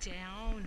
down.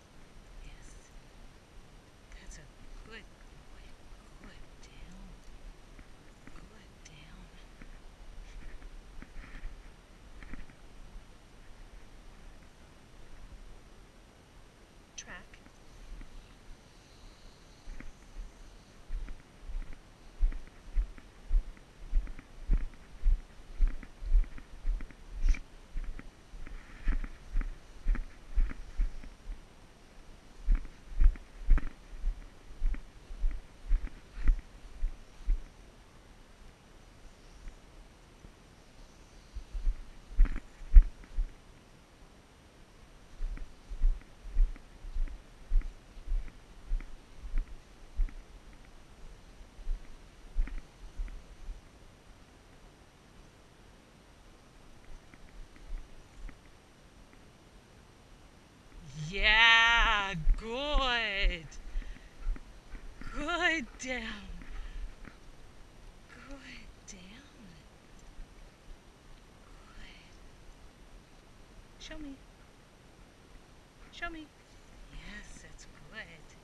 down. Good. down. Good. Show me. Show me. Yes, that's good.